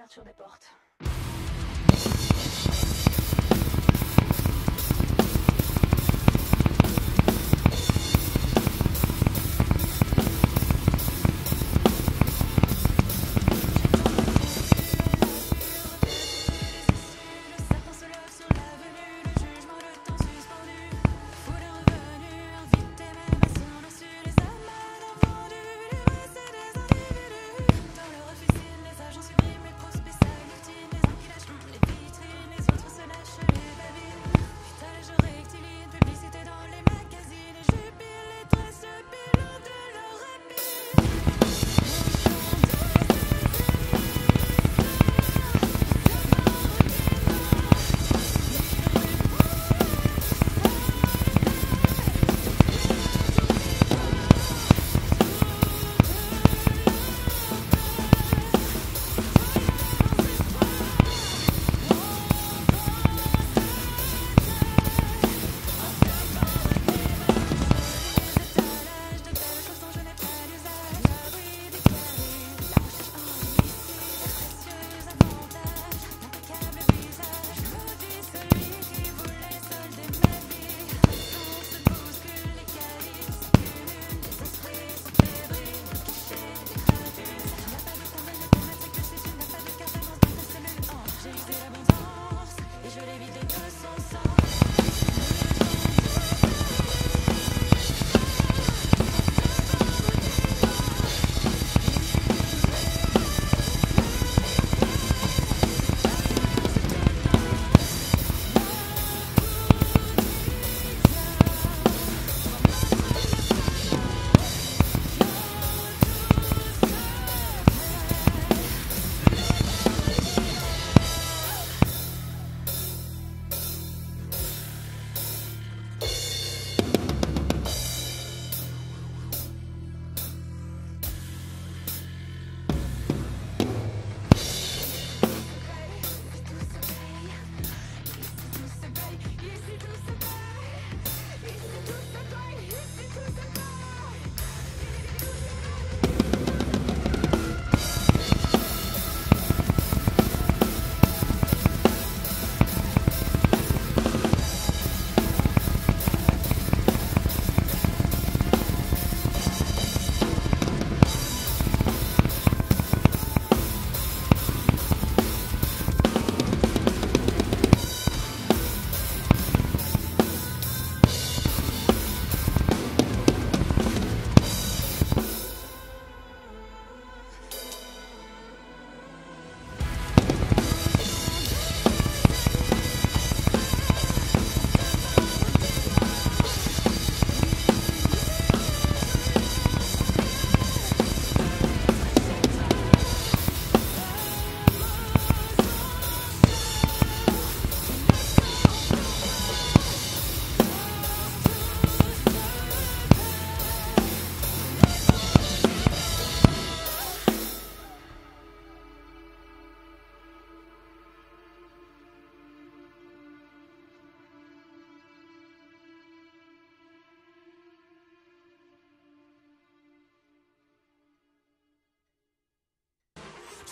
l'ouverture des portes.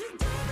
you do?